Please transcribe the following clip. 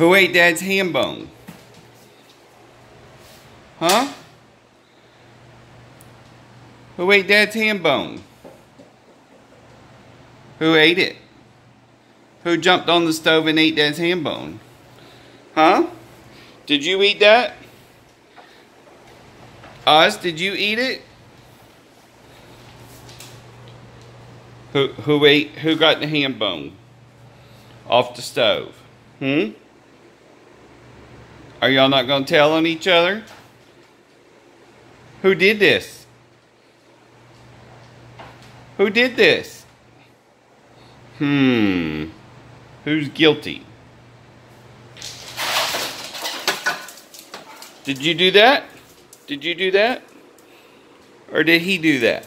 Who ate Dad's ham bone? Huh? Who ate Dad's ham bone? Who ate it? Who jumped on the stove and ate Dad's ham bone? Huh? Did you eat that? Us, did you eat it? Who who ate who got the ham bone off the stove? Hmm? Are y'all not gonna tell on each other? Who did this? Who did this? Hmm. Who's guilty? Did you do that? Did you do that? Or did he do that?